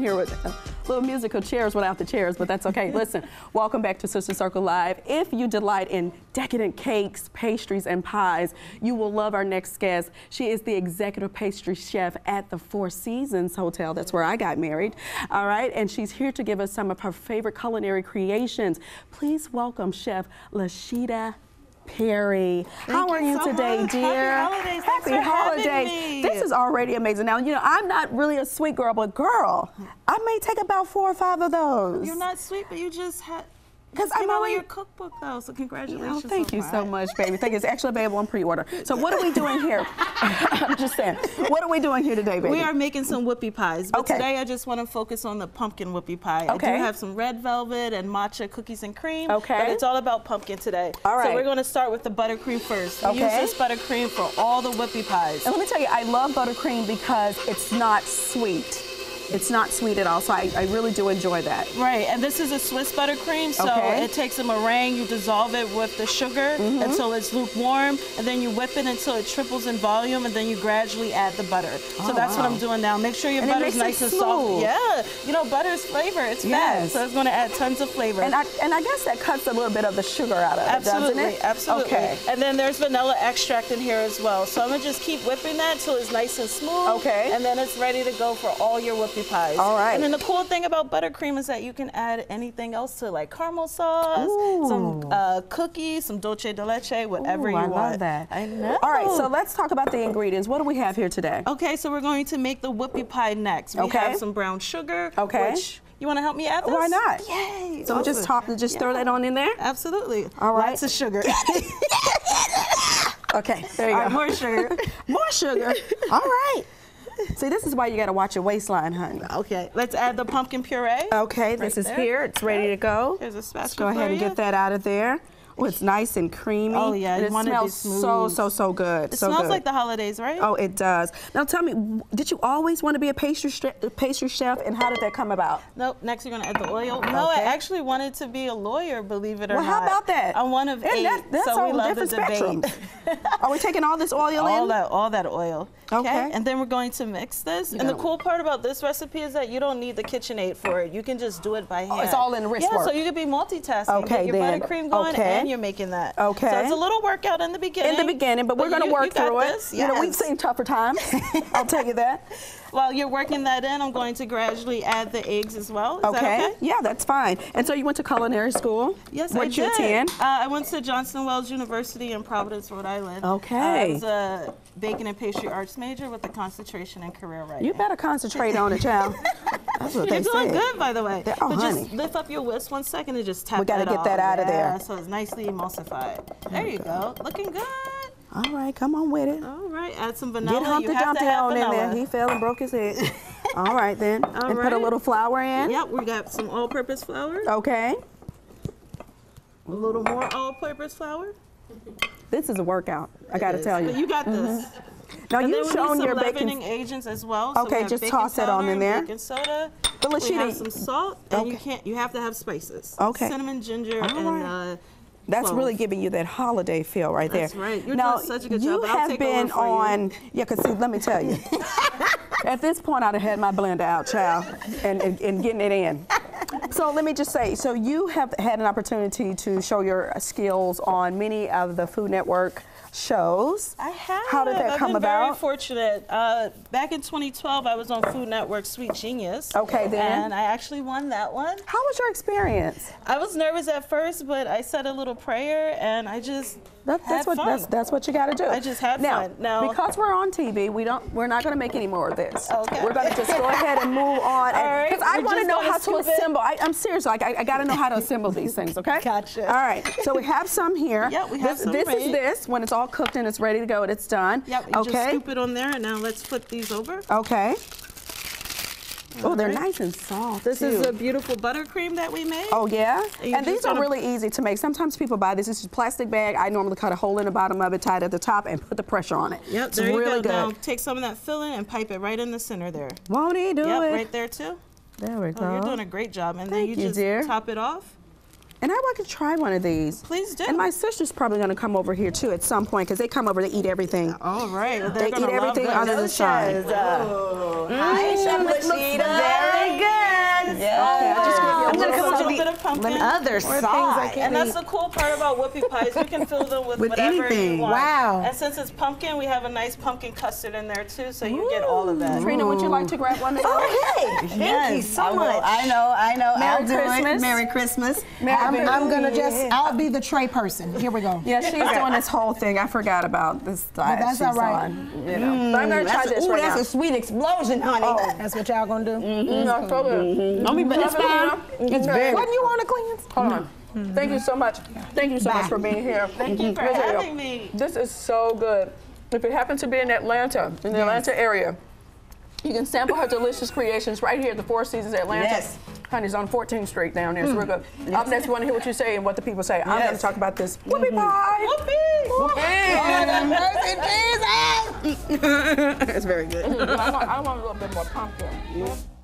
here with uh, little musical chairs without the chairs, but that's okay. Listen, welcome back to Sister Circle Live. If you delight in decadent cakes, pastries, and pies, you will love our next guest. She is the executive pastry chef at the Four Seasons Hotel. That's where I got married. All right, and she's here to give us some of her favorite culinary creations. Please welcome Chef Lasheeda Perry. How are you so today, much. dear? Happy holidays. Happy holidays. This is already amazing. Now, you know, I'm not really a sweet girl, but girl, I may take about four or five of those. You're not sweet, but you just had. 'Cause I'm I'm out with already- your cookbook though, so congratulations. Oh, thank so you so much, baby. Thank you. It's actually available on pre-order. So what are we doing here? I'm just saying. What are we doing here today, baby? We are making some whoopie pies, but Okay. today I just want to focus on the pumpkin whoopie pie. Okay. I do have some red velvet and matcha cookies and cream. Okay. But it's all about pumpkin today. All right. So we're going to start with the buttercream first. We use this buttercream for all the whoopie pies. And let me tell you, I love buttercream because it's not sweet. It's not sweet at all, so I, I really do enjoy that. Right, and this is a Swiss buttercream, so Okay. it takes a meringue, you dissolve it with the sugar Mm-hmm. until it's lukewarm, and then you whip it until it triples in volume, and then you gradually add the butter. so that's what Oh. I'm doing now. Make sure your And it butter's nice and soft. Yeah, you know, butter is flavor, it's fat, so it's gonna add tons of flavor. And I, and I guess that cuts a little bit of the sugar out of it, Absolutely, doesn't it? absolutely. Okay. And then there's vanilla extract in here as well. So I'm gonna just keep whipping that till it's nice and smooth. Okay. And then it's ready to go for all your whoopie pies. All right. And then the cool thing about buttercream is that you can add anything else to it, like caramel sauce, some uh, cookies, some dulce de leche, whatever Ooh, you I want. I love that. I know. All right, so let's talk about the ingredients. What do we have here today? Okay, so we're going to make the whoopie pie next. We Okay. have some brown sugar. Okay. Which, you want to help me add this? Why not? Yay! So we just awesome. top, just throw that on in there. Absolutely. All right. Lots of sugar. Okay, there you All go. right, more sugar. More sugar. All right. See, this is why you got to watch your waistline, honey. Okay, let's add the pumpkin puree. Okay, this is there. here. It's ready to go. Here's a Let's spatula go ahead and get that out of there. Oh, it's nice and creamy. Oh, yeah, you it want it to be smells so so so good. It so smells good. like the holidays, right? Oh, it does. Now tell me, did you always want to be a pastry pastry chef, and how did that come about? Nope. Next, you're gonna add the oil. No, I actually wanted to be a lawyer. Believe it or Well, not. how about that? I'm one of And eight, that- that's so we a love the debate. spectrum. Are we taking all this oil all in? that, all that oil. Okay. And then we're going to mix this. and the cool part about this recipe is that you don't need the KitchenAid for it. You can just do it by hand. Oh, it's all in wrist yeah, work. so you could be multitasking. Okay, Get your then. buttercream going, Okay. and you're making that. Okay. So it's a little workout in the beginning. in the beginning, but we're going to work you through this. it. You know, we've seen tougher times. I'll tell you that. While you're working that in, I'm going to gradually add the eggs as well. Is that Okay. okay? Yeah, that's fine. And so you went to culinary school. Yes, Where'd I you did. attend? Uh, I went to Johnson Wales University in Providence, Rhode Island. Okay. Uh, I was a baking and pastry arts major with a concentration in career writing. You better concentrate on it, child. That's what You're they doing said. good, by the way. Oh, but honey. just lift up your whisk one second and just tap it. We gotta that get that out of there. Yeah, so it's nicely emulsified. There you go. Looking good. All right, come on with it. All right, add some vanilla. Get Humpty Dumpty on in there. He fell and broke his head. All right then. and put a little flour in. Yep, we got some all-purpose flour. Okay. A little more all-purpose flour. This is a workout. I got to tell But you. you got this. Mm-hmm. Now And you've we shown your leavening baking. agents as well. So Okay, have just toss that on in there. Baking soda. But we have some salt, and you can't. You have to have spices. Okay. Cinnamon, ginger, All and right. uh, That's clove. really giving you that holiday feel right there. That's right. You're now, doing such a good you job, I'll have take been over for you. on. Yeah, cause see, let me tell you. At this point, I'd have had my blender out, child, and, and, and getting it in. So let me just say, so you have had an opportunity to show your skills on many of the Food Network shows. I have. How did that I've come been Very fortunate. Uh, back in 2012, I was on Food Network Sweet Genius. Okay, then. And I actually won that one. How was your experience? I was nervous at first, but I said a little prayer, and I just That, had that's what fun. that's that's what you got to do. I just had now, fun. Now- because we're on TV, we don't we're not going to make any more of this. Okay. We're going to just go ahead and move on. right, Because I want to know how to assemble. I, I'm serious. Like I, I got to know how to assemble these things. Okay. Gotcha. All right. So we have some here. Yep, we have this, some This is this when it's all cooked and it's ready to go and it's done. Yep, you okay. just scoop it on there, and now let's flip these over. Okay. Oh, they're nice and soft. This too. is a beautiful buttercream that we made. Oh yeah, And and these are really easy to make. Sometimes people buy this. Is a plastic bag. I normally cut a hole in the bottom of it, tie it at the top, and put the pressure on it. Yep, it's there you really go. Now good. take some of that filling and pipe it right in the center there. Won't he do yep, it? right there too. There we go. Oh, you're doing a great job. And then you you, just dear. top it off. And I want to try one of these. Please do. And my sister's probably going to come over here too at some point because they come over to eat everything. All right. Well, They eat love everything those. under the sun. Hi, mm, Chef Lasheeda. Very good. Yeah. I'm gonna come with a to little the- bit of pumpkin. Other side. And that's the cool part about whoopie pies. You can fill them with, With whatever anything. you want. Wow. And since it's pumpkin, we have a nice pumpkin custard in there too, so you get all of that. Trina, would you like to grab one? Okay. Oh, thank you so I much. I know, I know. Merry I'll do Christmas. it. Merry Christmas. I'm, I'm gonna just, I'll be the tray person. Here we go. Yeah, she's doing this whole thing. I forgot about this diet that's she's all right. on. You know. Mm, but I'm gonna try That's, this ooh, right that's now. a sweet explosion, honey. Oh. That's what y'all gonna do? Mm, so good. Don't be But it's fine. It's very. Wasn't you on the cleanse? Mm-hmm. Hold on. Thank you so much. Thank you so much for being here. Thank you mm-hmm. for Let me tell you, having me. This is so good. If you happen to be in Atlanta, in the Atlanta area, you can sample her delicious creations right here at the Four Seasons Atlanta. Yes. Honey's on 14th Street down there. So hmm. we're good. Up next, we want to hear what you say and what the people say. I'm going to talk about this mm-hmm. whoopie pie. Whoopee. Whoopie. Oh, It's very good. I want, I want a little bit more pumpkin.